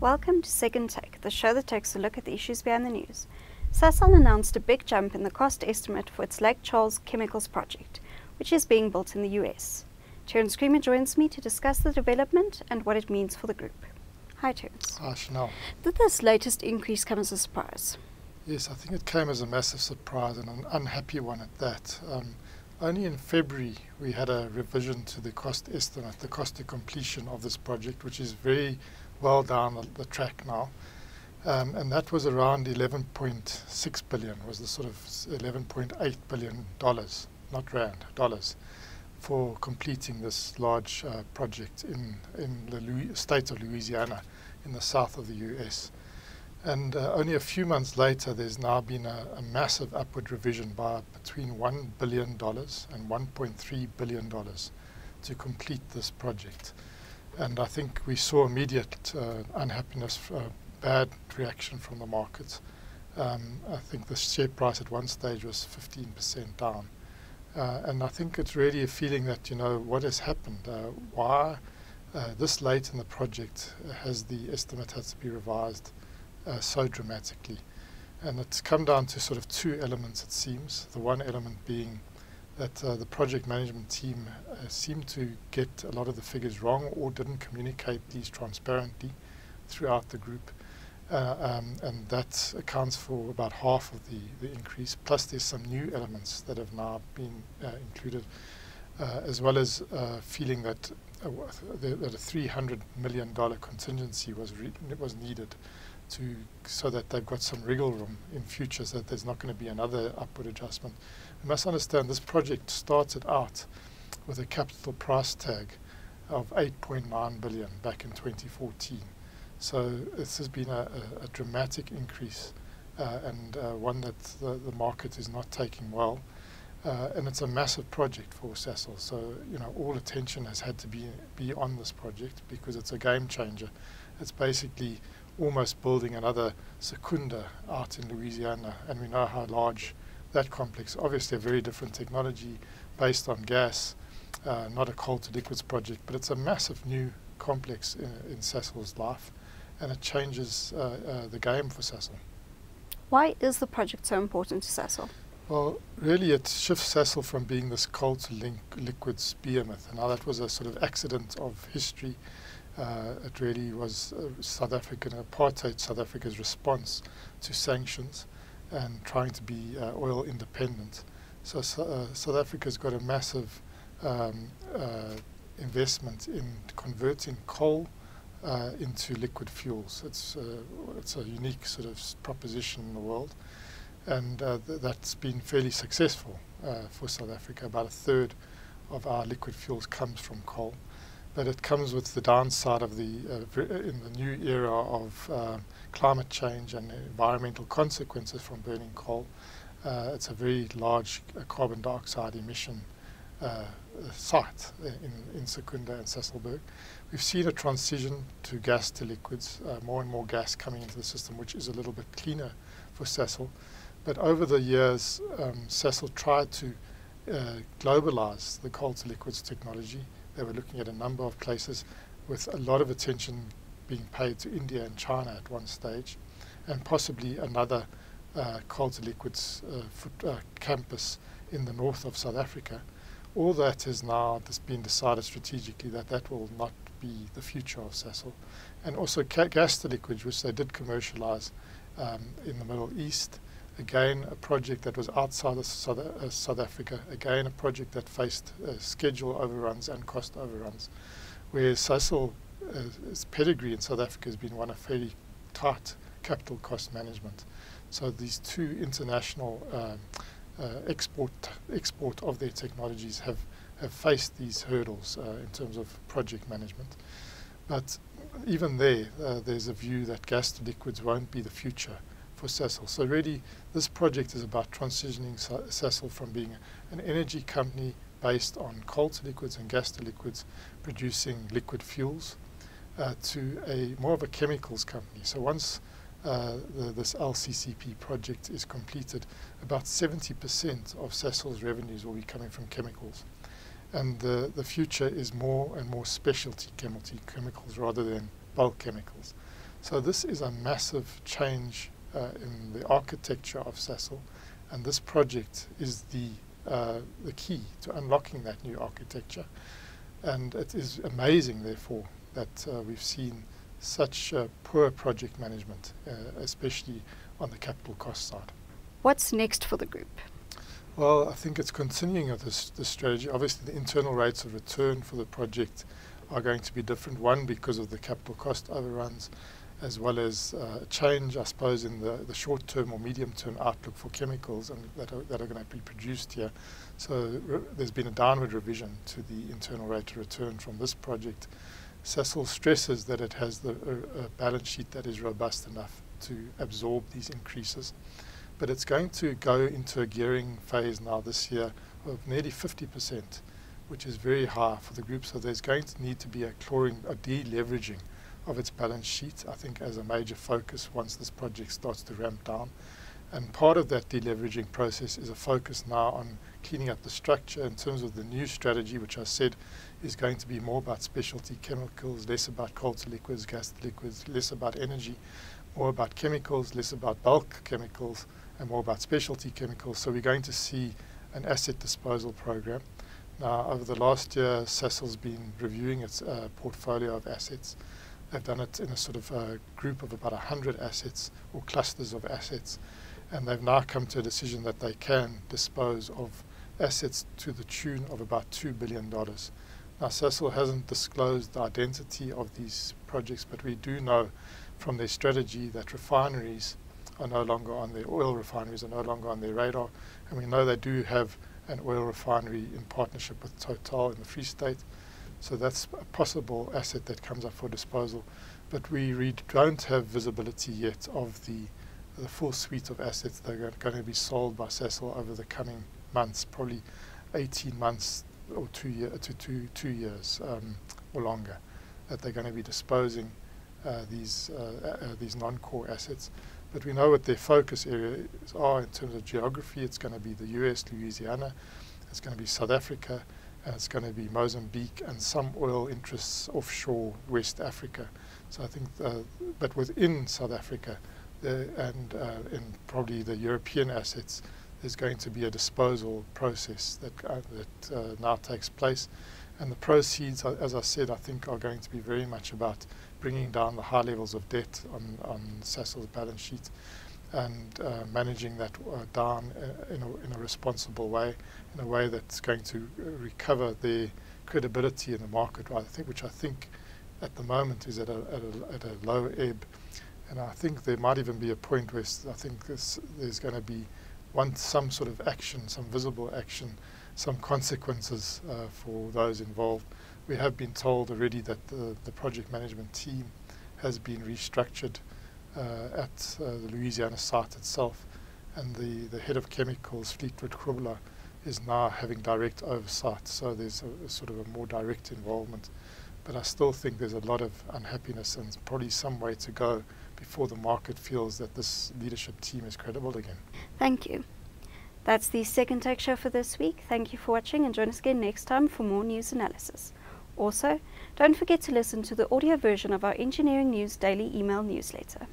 Welcome to Second Take, the show that takes a look at the issues behind the news. Sasol announced a big jump in the cost estimate for its Lake Charles Chemicals project, which is being built in the US. Terence Creamer joins me to discuss the development and what it means for the group. Hi, Terence. Hi, Chanel. Did this latest increase come as a surprise? Yes, I think it came as a massive surprise and an unhappy one at that. Um, only in February we had a revision to the cost estimate, the cost of completion of this project, which is very well down the, track now. Um, and that was around 11.6 billion, was the sort of 11.8 billion dollars, not rand, dollars, for completing this large uh, project in, in the Louis, state of Louisiana in the south of the US. And uh, only a few months later, there's now been a, a, massive upward revision by between $1 billion and $1.3 billion to complete this project. And I think we saw immediate uh, unhappiness, uh, bad reaction from the markets. Um, I think the share price at one stage was 15% down. Uh, and I think it's really a feeling that, you know, what has happened? Uh, why uh, this late in the project has the estimate had to be revised? uh, so dramatically. And it's come down to sort of two elements, it seems. The one element being that uh, the project management team uh, seemed to get a lot of the figures wrong or didn't communicate these transparently throughout the group. Uh, um, and that accounts for about half of the, the increase. Plus, there's some new elements that have now been uh, included, uh, as well as uh, feeling that, that a $300 million contingency was, was needed to so that they've got some wriggle room in future so that there's not going to be another upward adjustment. We must understand this project started out with a capital price tag of 8.9 billion back in 2014. So this has been a, a, a dramatic increase uh, and uh, one that the, the, market is not taking well. Uh, and it's a massive project for Sasol. So, you know, all attention has had to be, be on this project because it's a game changer. It's basically almost building another Secunda out in Louisiana, and we know how large that complex. Obviously, a very different technology based on gas, uh, not a coal to liquids project, but it's a massive new complex in, in Sasol's life, and it changes uh, uh, the game for Sasol. Why is the project so important to Sasol? Well, really, it shifts Sasol from being this coal to link liquids behemoth. And now that was a sort of accident of history uh, it really was uh, South African apartheid, South Africa's response to sanctions and trying to be uh, oil independent. So uh, South Africa's got a massive um, uh, investment in converting coal uh, into liquid fuels. It's it's a unique sort of proposition in the world, and th that's been fairly successful for South Africa. About a third of our liquid fuels comes from coal but it comes with the downside of the uh, in the new era of uh, climate change and environmental consequences from burning coal. Uh, it's a very large uh, carbon dioxide emission uh, site in, in Secunda and Sasolburg. We've seen a transition to gas to liquids, uh, more and more gas coming into the system, which is a little bit cleaner for Sasol. But over the years, um, tried to globalize the coal to liquids technology they were looking at a number of places with a lot of attention being paid to India and China at one stage, and possibly another uh, coal to liquids uh, foot, uh, campus in the north of South Africa. All that has now been decided strategically that that will not be the future of Sasol. And also gas to liquids, which they did commercialize um, in the Middle East Again, a project that was outside of South, uh, South Africa. Again, a project that faced uh, schedule overruns and cost overruns. Whereas Sasol's uh, pedigree in South Africa has been one of fairly tight capital cost management. So these two international um, uh, export export of their technologies have, have faced these hurdles uh, in terms of project management. But even there, uh, there's a view that gas to liquids won't be the future for. So really, this project is about transitioning Sasol from being an energy company based on coal to liquids and gas to liquids, producing liquid fuels, uh, to a more of a chemicals company. So once uh, the, this LCCP project is completed, about 70% of Sasol's revenues will be coming from chemicals. And the, the future is more and more specialty chemicals rather than bulk chemicals. So this is a massive change uh, in the architecture of Sasol, and this project is the uh, the key to unlocking that new architecture. And it is amazing, therefore, that uh, we've seen such uh, poor project management, uh, especially on the capital cost side. What's next for the group? Well, I think it's continuing of this, this strategy. Obviously, the internal rates of return for the project are going to be different. One, because of the capital cost overruns, as well as uh, change, I suppose, in the, the short term or medium term outlook for chemicals and that are, that are going to be produced here. So there's been a downward revision to the internal rate of return from this project. Sasol stresses that it has the balance sheet that is robust enough to absorb these increases. But it's going to go into a gearing phase now this year of nearly 50%, which is very high for the group. So there's going to need to be a clawing, a deleveraging of its balance sheet, I think, as a major focus once this project starts to ramp down. And part of that deleveraging process is a focus now on cleaning up the structure in terms of the new strategy, which I said is going to be more about specialty chemicals, less about coal to liquids, gas to liquids, less about energy, more about chemicals, less about bulk chemicals, and more about specialty chemicals. So we're going to see an asset disposal program. Now, over the last year, Sasol's been reviewing its uh, portfolio of assets They've done it in a sort of a group of about 100 assets or clusters of assets. And they've now come to a decision that they can dispose of assets to the tune of about $2 billion. Now, Sasol hasn't disclosed the identity of these projects, but we do know from their strategy that refineries are no longer on their oil refineries are no longer on their radar. And we know they do have an oil refinery in partnership with Total in the Free State. So that's a possible asset that comes up for disposal. But we, don't have visibility yet of the, the full suite of assets that are going to be sold by Sasol over the coming months, probably 18 months or two, year, to two, two years um, or longer, that they're going to be disposing uh, these, uh, uh, these non-core assets. But we know what their focus areas are in terms of geography. It's going to be the US, Louisiana. It's going to be South Africa it's going to be Mozambique and some oil interests offshore West Africa. So I think, uh, but within South Africa and uh, in probably the European assets, there's going to be a disposal process that, uh, that uh, now takes place. And the proceeds, uh, as I said, I think are going to be very much about bringing down the high levels of debt on, on Sasol's balance sheet and uh, managing that uh, down uh, in, a, in a responsible way, in a way that's going to recover their credibility in the market, I think, which I think at the moment is at a, at a, at a low ebb. And I think there might even be a point where I think this, there's going to be one some sort of action, some visible action, some consequences uh, for those involved. We have been told already that the, the project management team has been restructured uh, at uh, the Louisiana site itself. And the, the head of chemicals, Fleetwood Grobler, is now having direct oversight. So there's a, a sort of a more direct involvement. But I still think there's a lot of unhappiness and probably some way to go before the market feels that this leadership team is credible again. Thank you. That's the Second Take show for this week. Thank you for watching and join us again next time for more news analysis. Also, don't forget to listen to the audio version of our Engineering News daily email newsletter.